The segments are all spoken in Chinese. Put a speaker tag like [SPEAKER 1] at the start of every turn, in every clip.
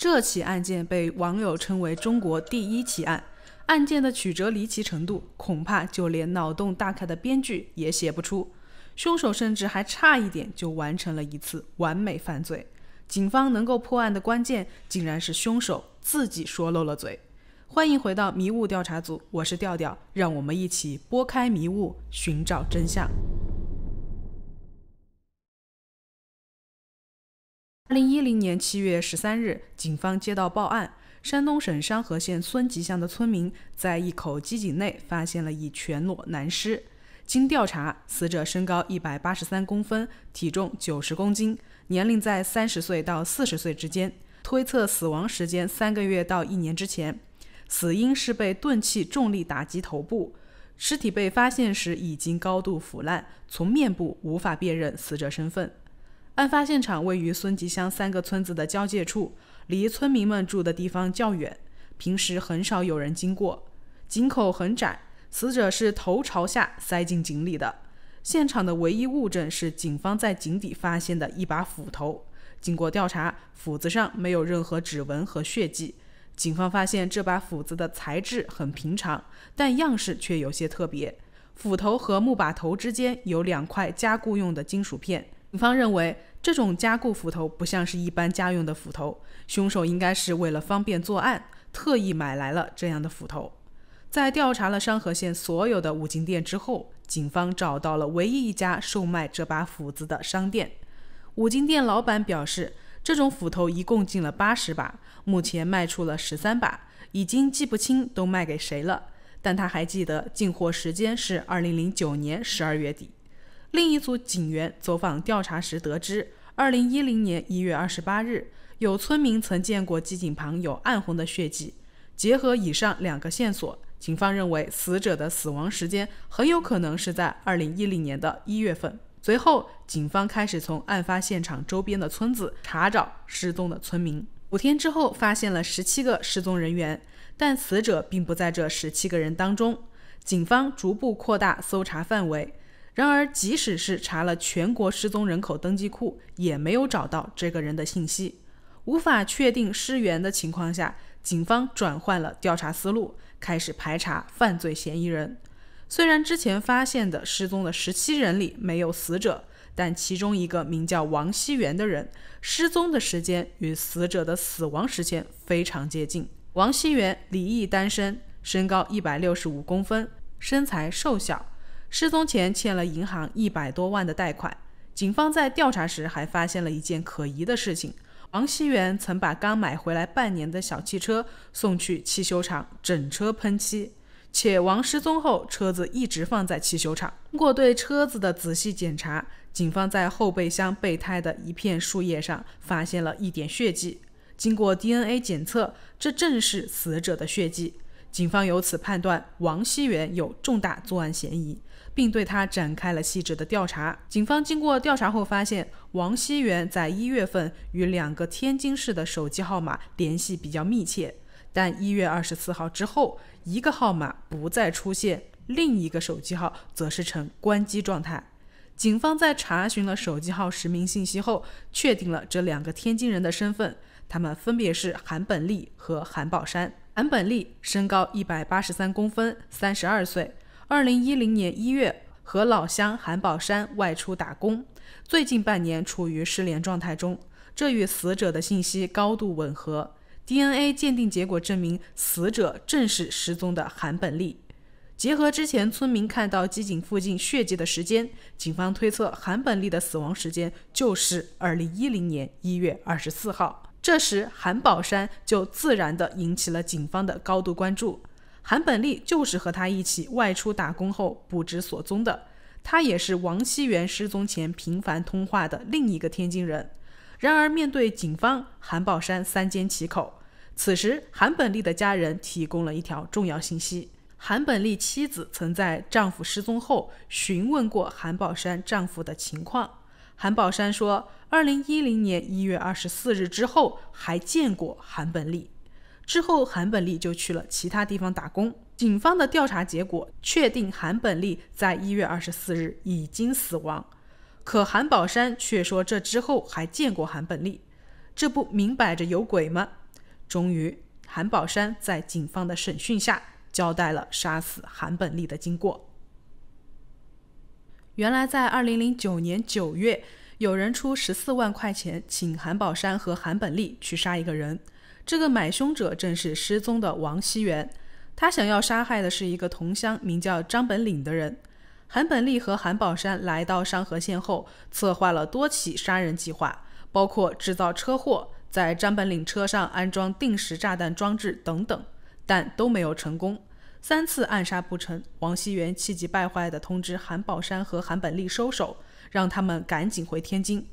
[SPEAKER 1] 这起案件被网友称为“中国第一奇案”。案件的曲折离奇程度，恐怕就连脑洞大开的编剧也写不出。凶手甚至还差一点就完成了一次完美犯罪。警方能够破案的关键，竟然是凶手自己说漏了嘴。欢迎回到迷雾调查组，我是调调，让我们一起拨开迷雾，寻找真相。二零一零年七月十三日，警方接到报案。山东省商河县孙集乡的村民在一口机井内发现了一全裸男尸。经调查，死者身高一百八十三公分，体重九十公斤，年龄在三十岁到四十岁之间，推测死亡时间三个月到一年之前。死因是被钝器重力打击头部。尸体被发现时已经高度腐烂，从面部无法辨认死者身份。案发现场位于孙集乡三个村子的交界处。离村民们住的地方较远，平时很少有人经过。井口很窄，死者是头朝下塞进井里的。现场的唯一物证是警方在井底发现的一把斧头。经过调查，斧子上没有任何指纹和血迹。警方发现这把斧子的材质很平常，但样式却有些特别。斧头和木把头之间有两块加固用的金属片。警方认为。这种加固斧头不像是一般家用的斧头，凶手应该是为了方便作案，特意买来了这样的斧头。在调查了商河县所有的五金店之后，警方找到了唯一一家售卖这把斧子的商店。五金店老板表示，这种斧头一共进了八十把，目前卖出了十三把，已经记不清都卖给谁了。但他还记得进货时间是二零零九年十二月底。另一组警员走访调查时得知，二零一零年一月二十八日，有村民曾见过机井旁有暗红的血迹。结合以上两个线索，警方认为死者的死亡时间很有可能是在二零一零年的一月份。随后，警方开始从案发现场周边的村子查找失踪的村民。五天之后，发现了十七个失踪人员，但死者并不在这十七个人当中。警方逐步扩大搜查范围。然而，即使是查了全国失踪人口登记库，也没有找到这个人的信息。无法确定尸源的情况下，警方转换了调查思路，开始排查犯罪嫌疑人。虽然之前发现的失踪的十七人里没有死者，但其中一个名叫王熙元的人失踪的时间与死者的死亡时间非常接近。王熙元离异单身，身高一百六十五公分，身材瘦小。失踪前欠了银行一百多万的贷款。警方在调查时还发现了一件可疑的事情：王熙元曾把刚买回来半年的小汽车送去汽修厂整车喷漆，且王失踪后车子一直放在汽修厂。通过对车子的仔细检查，警方在后备箱备胎的一片树叶上发现了一点血迹。经过 DNA 检测，这正是死者的血迹。警方由此判断王熙元有重大作案嫌疑。并对他展开了细致的调查。警方经过调查后发现，王熙元在一月份与两个天津市的手机号码联系比较密切，但一月二十四号之后，一个号码不再出现，另一个手机号则是呈关机状态。警方在查询了手机号实名信息后，确定了这两个天津人的身份，他们分别是韩本利和韩宝山。韩本利身高一百八十三公分，三十二岁。二零一零年一月，和老乡韩宝山外出打工，最近半年处于失联状态中，这与死者的信息高度吻合。DNA 鉴定结果证明，死者正是失踪的韩本利。结合之前村民看到机井附近血迹的时间，警方推测韩本利的死亡时间就是二零一零年一月二十四号。这时，韩宝山就自然地引起了警方的高度关注。韩本利就是和他一起外出打工后不知所踪的，他也是王熙元失踪前频繁通话的另一个天津人。然而，面对警方，韩宝山三缄其口。此时，韩本利的家人提供了一条重要信息：韩本利妻子曾在丈夫失踪后询问过韩宝山丈夫的情况。韩宝山说，二零一零年一月二十四日之后还见过韩本利。之后，韩本利就去了其他地方打工。警方的调查结果确定，韩本利在一月二十四日已经死亡。可韩宝山却说，这之后还见过韩本利，这不明摆着有鬼吗？终于，韩宝山在警方的审讯下交代了杀死韩本利的经过。原来，在二零零九年九月，有人出十四万块钱请韩宝山和韩本利去杀一个人。这个买凶者正是失踪的王熙元，他想要杀害的是一个同乡名叫张本岭的人。韩本利和韩宝山来到商河县后，策划了多起杀人计划，包括制造车祸。在张本岭车上安装定时炸弹装置等等，但都没有成功。三次暗杀不成，王熙元气急败坏地通知韩宝山和韩本利收手，让他们赶紧回天津。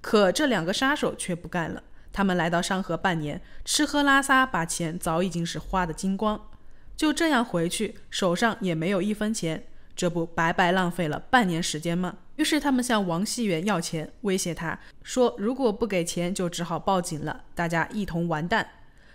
[SPEAKER 1] 可这两个杀手却不干了，他们来到商河半年，吃喝拉撒，把钱早已经是花的精光。就这样回去，手上也没有一分钱，这不白白浪费了半年时间吗？于是他们向王熙元要钱，威胁他说：“如果不给钱，就只好报警了，大家一同完蛋。”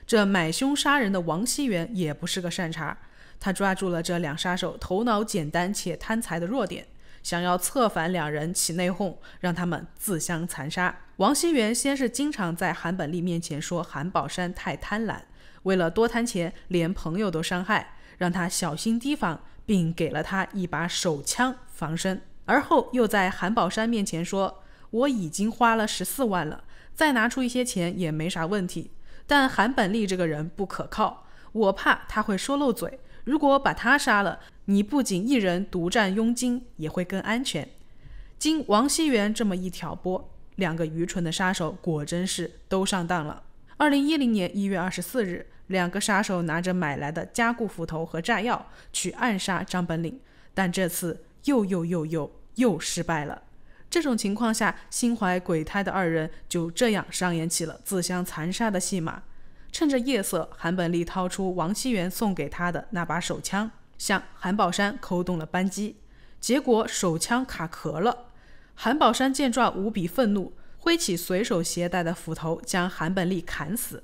[SPEAKER 1] 这买凶杀人的王熙元也不是个善茬，他抓住了这两杀手头脑简单且贪财的弱点，想要策反两人起内讧，让他们自相残杀。王熙元先是经常在韩本利面前说韩宝山太贪婪，为了多贪钱，连朋友都伤害，让他小心提防，并给了他一把手枪防身。而后又在韩宝山面前说：“我已经花了十四万了，再拿出一些钱也没啥问题。但韩本利这个人不可靠，我怕他会说漏嘴。如果把他杀了，你不仅一人独占佣金，也会更安全。”经王熙元这么一挑拨，两个愚蠢的杀手果真是都上当了。二零一零年一月二十四日，两个杀手拿着买来的加固斧头和炸药去暗杀张本岭，但这次。又又又又又失败了。这种情况下，心怀鬼胎的二人就这样上演起了自相残杀的戏码。趁着夜色，韩本利掏出王熙元送给他的那把手枪，向韩宝山扣动了扳机，结果手枪卡壳了。韩宝山见状无比愤怒，挥起随手携带的斧头将韩本利砍死。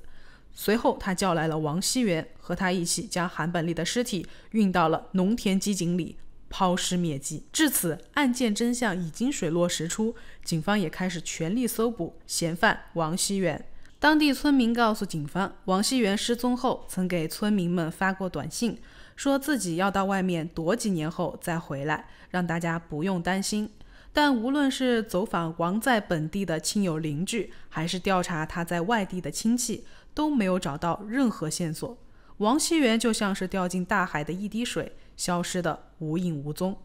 [SPEAKER 1] 随后，他叫来了王熙元，和他一起将韩本利的尸体运到了农田机井里。抛尸灭迹。至此，案件真相已经水落石出，警方也开始全力搜捕嫌犯王熙元。当地村民告诉警方，王熙元失踪后曾给村民们发过短信，说自己要到外面躲几年后再回来，让大家不用担心。但无论是走访王在本地的亲友邻居，还是调查他在外地的亲戚，都没有找到任何线索。王熙元就像是掉进大海的一滴水。消失的无影无踪。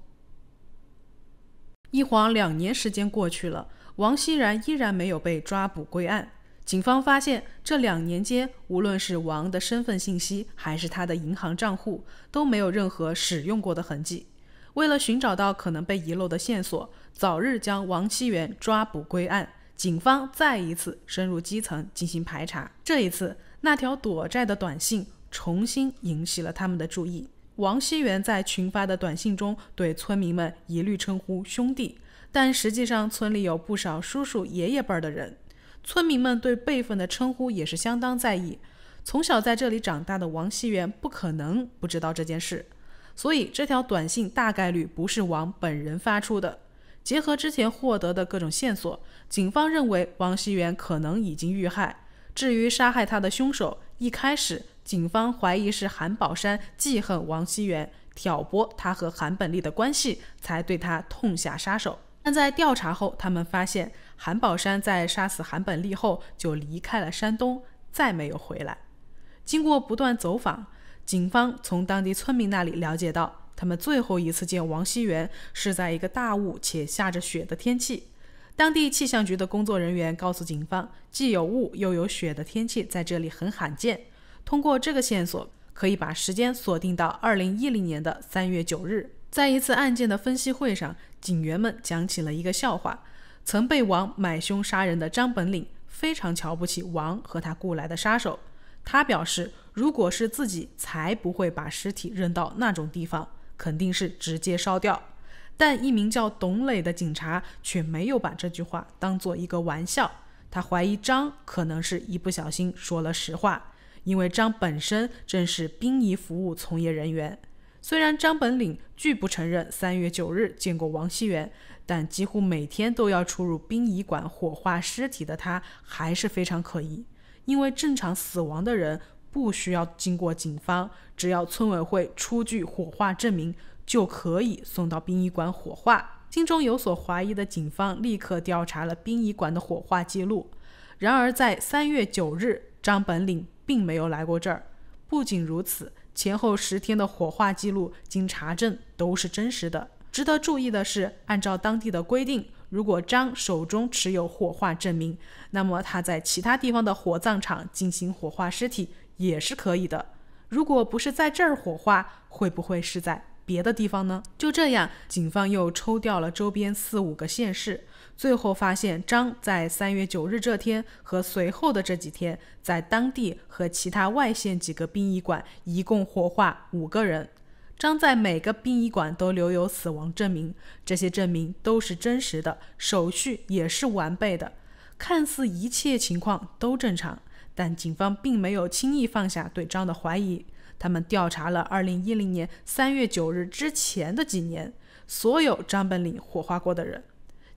[SPEAKER 1] 一晃两年时间过去了，王熙然依然没有被抓捕归案。警方发现，这两年间，无论是王的身份信息，还是他的银行账户，都没有任何使用过的痕迹。为了寻找到可能被遗漏的线索，早日将王熙元抓捕归案，警方再一次深入基层进行排查。这一次，那条躲债的短信重新引起了他们的注意。王熙元在群发的短信中对村民们一律称呼兄弟，但实际上村里有不少叔叔爷爷辈的人，村民们对辈分的称呼也是相当在意。从小在这里长大的王熙元不可能不知道这件事，所以这条短信大概率不是王本人发出的。结合之前获得的各种线索，警方认为王熙元可能已经遇害。至于杀害他的凶手，一开始。警方怀疑是韩宝山记恨王熙元，挑拨他和韩本利的关系，才对他痛下杀手。但在调查后，他们发现韩宝山在杀死韩本利后就离开了山东，再没有回来。经过不断走访，警方从当地村民那里了解到，他们最后一次见王熙元是在一个大雾且下着雪的天气。当地气象局的工作人员告诉警方，既有雾又有雪的天气在这里很罕见。通过这个线索，可以把时间锁定到二零一零年的三月九日。在一次案件的分析会上，警员们讲起了一个笑话：曾被王买凶杀人的张本岭非常瞧不起王和他雇来的杀手。他表示，如果是自己，才不会把尸体扔到那种地方，肯定是直接烧掉。但一名叫董磊的警察却没有把这句话当做一个玩笑，他怀疑张可能是一不小心说了实话。因为张本身正是殡仪服务从业人员，虽然张本岭拒不承认三月九日见过王熙元，但几乎每天都要出入殡仪馆火化尸体的他，还是非常可疑。因为正常死亡的人不需要经过警方，只要村委会出具火化证明，就可以送到殡仪馆火化。心中有所怀疑的警方立刻调查了殡仪馆的火化记录，然而在三月九日，张本岭并没有来过这儿。不仅如此，前后十天的火化记录经查证都是真实的。值得注意的是，按照当地的规定，如果张手中持有火化证明，那么他在其他地方的火葬场进行火化尸体也是可以的。如果不是在这儿火化，会不会是在别的地方呢？就这样，警方又抽调了周边四五个县市，最后发现张在三月九日这天和随后的这几天，在当地和其他外县几个殡仪馆一共火化五个人。张在每个殡仪馆都留有死亡证明，这些证明都是真实的，手续也是完备的，看似一切情况都正常。但警方并没有轻易放下对张的怀疑，他们调查了2010年3月9日之前的几年所有张本岭火化过的人。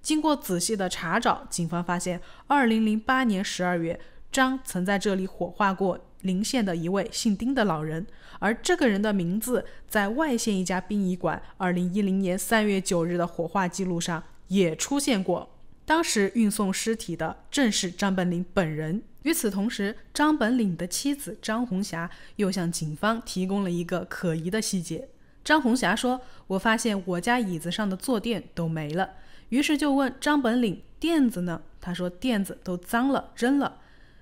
[SPEAKER 1] 经过仔细的查找，警方发现2008年12月，张曾在这里火化过邻县的一位姓丁的老人。而这个人的名字在外县一家殡仪馆2010年3月9日的火化记录上也出现过。当时运送尸体的正是张本岭本人。与此同时，张本岭的妻子张红霞又向警方提供了一个可疑的细节。张红霞说：“我发现我家椅子上的坐垫都没了。”于是就问张本岭：“垫子呢？”他说：“垫子都脏了，扔了。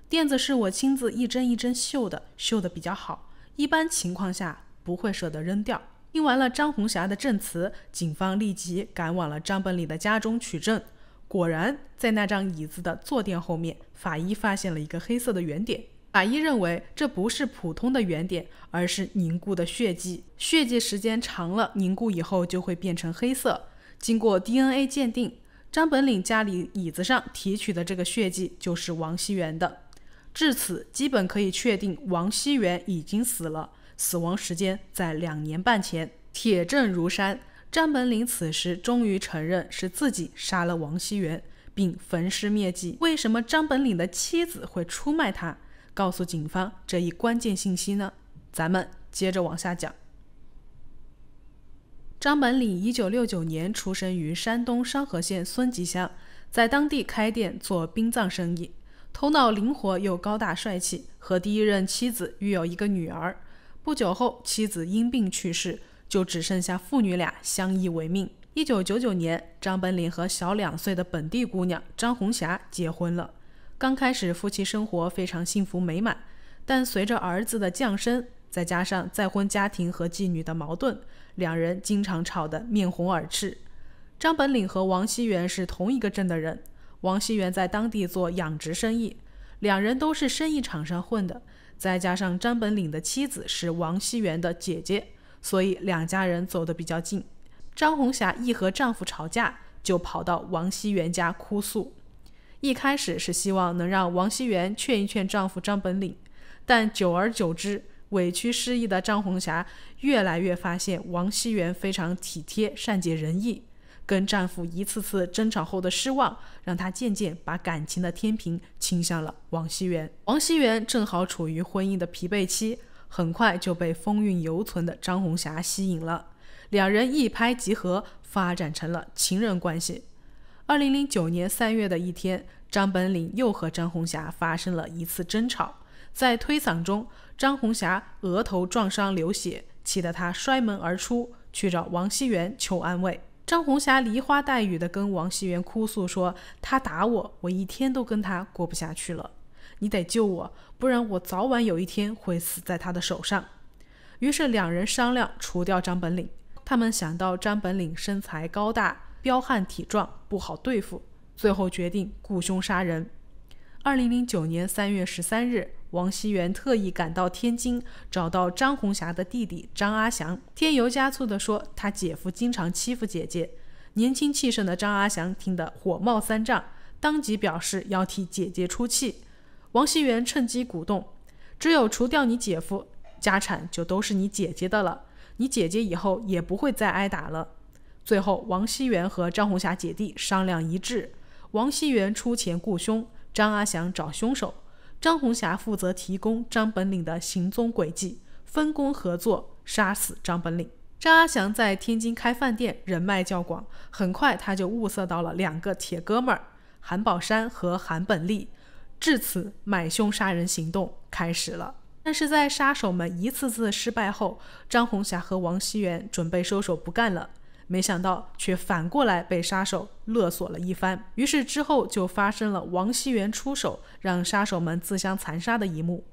[SPEAKER 1] 垫子是我亲自一针一针绣的，绣的比较好。”一般情况下不会舍得扔掉。听完了张红霞的证词，警方立即赶往了张本岭的家中取证。果然，在那张椅子的坐垫后面，法医发现了一个黑色的圆点。法医认为这不是普通的圆点，而是凝固的血迹。血迹时间长了，凝固以后就会变成黑色。经过 DNA 鉴定，张本岭家里椅子上提取的这个血迹就是王熙元的。至此，基本可以确定王熙元已经死了，死亡时间在两年半前，铁证如山。张本岭此时终于承认是自己杀了王熙元，并焚尸灭迹。为什么张本岭的妻子会出卖他，告诉警方这一关键信息呢？咱们接着往下讲。张本岭一九六九年出生于山东商河县孙集乡，在当地开店做殡葬生意。头脑灵活又高大帅气，和第一任妻子育有一个女儿。不久后，妻子因病去世，就只剩下父女俩相依为命。一九九九年，张本岭和小两岁的本地姑娘张红霞结婚了。刚开始，夫妻生活非常幸福美满，但随着儿子的降生，再加上再婚家庭和妓女的矛盾，两人经常吵得面红耳赤。张本岭和王熙元是同一个镇的人。王熙元在当地做养殖生意，两人都是生意场上混的。再加上张本岭的妻子是王熙元的姐姐，所以两家人走得比较近。张红霞一和丈夫吵架，就跑到王熙元家哭诉。一开始是希望能让王熙元劝一劝丈夫张本岭，但久而久之，委屈失意的张红霞越来越发现王熙元非常体贴、善解人意。跟丈夫一次次争吵后的失望，让她渐渐把感情的天平倾向了王熙元。王熙元正好处于婚姻的疲惫期，很快就被风韵犹存的张红霞吸引了，两人一拍即合，发展成了情人关系。二零零九年三月的一天，张本岭又和张红霞发生了一次争吵，在推搡中，张红霞额头撞伤流血，气得她摔门而出，去找王熙元求安慰。张红霞梨花带雨地跟王熙元哭诉说：“他打我，我一天都跟他过不下去了。你得救我，不然我早晚有一天会死在他的手上。”于是两人商量除掉张本岭。他们想到张本岭身材高大、彪悍体壮，不好对付，最后决定雇凶杀人。二零零九年三月十三日。王熙元特意赶到天津，找到张红霞的弟弟张阿祥，添油加醋地说他姐夫经常欺负姐姐。年轻气盛的张阿祥听得火冒三丈，当即表示要替姐姐出气。王熙元趁机鼓动：“只有除掉你姐夫，家产就都是你姐姐的了，你姐姐以后也不会再挨打了。”最后，王熙元和张红霞姐弟商量一致，王熙元出钱雇凶，张阿祥找凶手。张红霞负责提供张本岭的行踪轨迹，分工合作杀死张本岭。张阿祥在天津开饭店，人脉较广，很快他就物色到了两个铁哥们儿韩宝山和韩本利，至此买凶杀人行动开始了。但是在杀手们一次次失败后，张红霞和王熙元准备收手不干了，没想到却反过来被杀手勒索了一番。于是之后就发生了王熙元出手，让杀手们自相残杀的一幕。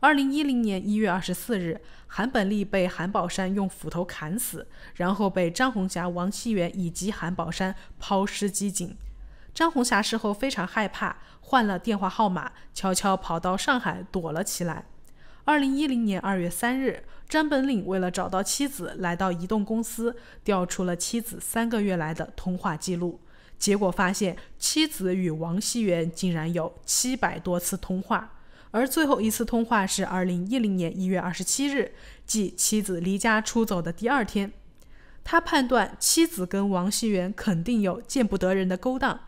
[SPEAKER 1] 二零一零年一月二十四日，韩本利被韩宝山用斧头砍死，然后被张红霞、王熙元以及韩宝山抛尸机井。张红霞事后非常害怕，换了电话号码，悄悄跑到上海躲了起来。二零一零年二月三日，张本岭为了找到妻子，来到移动公司，调出了妻子三个月来的通话记录，结果发现妻子与王熙元竟然有七百多次通话。而最后一次通话是二零一零年一月二十七日，即妻子离家出走的第二天。他判断妻子跟王熙元肯定有见不得人的勾当，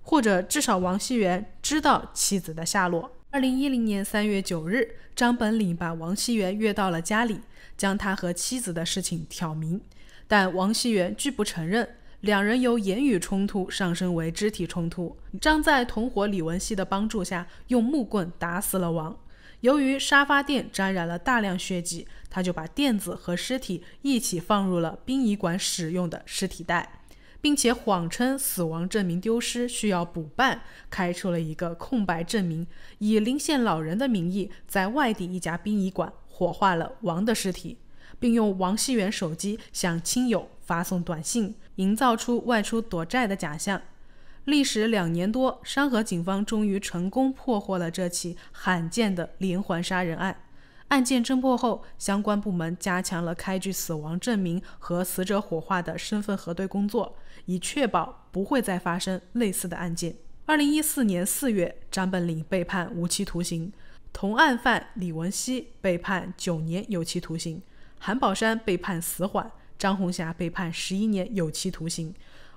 [SPEAKER 1] 或者至少王熙元知道妻子的下落。二零一零年三月九日，张本岭把王熙元约到了家里，将他和妻子的事情挑明，但王熙元拒不承认。两人由言语冲突上升为肢体冲突。张在同伙李文熙的帮助下，用木棍打死了王。由于沙发垫沾染了大量血迹，他就把垫子和尸体一起放入了殡仪馆使用的尸体袋，并且谎称死亡证明丢失需要补办，开出了一个空白证明，以临县老人的名义在外地一家殡仪馆火化了王的尸体。并用王熙元手机向亲友发送短信，营造出外出躲债的假象。历时两年多，山河警方终于成功破获了这起罕见的连环杀人案。案件侦破后，相关部门加强了开具死亡证明和死者火化的身份核对工作，以确保不会再发生类似的案件。二零一四年四月，张本岭被判无期徒刑，同案犯李文熙被判九年有期徒刑。韩宝山被判死缓，张红霞被判十一年有期徒刑。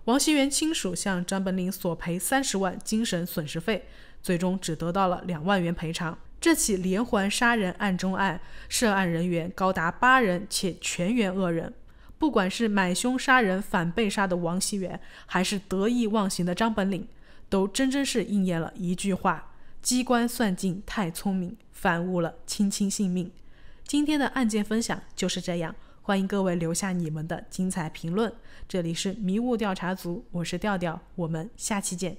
[SPEAKER 1] 王熙元亲属向张本岭索赔三十万精神损失费，最终只得到了两万元赔偿。这起连环杀人案中案，涉案人员高达八人，且全员恶人。不管是买凶杀人反被杀的王熙元，还是得意忘形的张本岭，都真真是应验了一句话：机关算尽太聪明，反误了卿卿性命。今天的案件分享就是这样，欢迎各位留下你们的精彩评论。这里是迷雾调查组，我是调调，我们下期见。